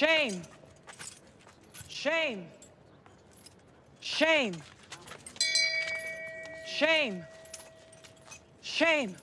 Shame. Shame. Shame. Shame. Shame.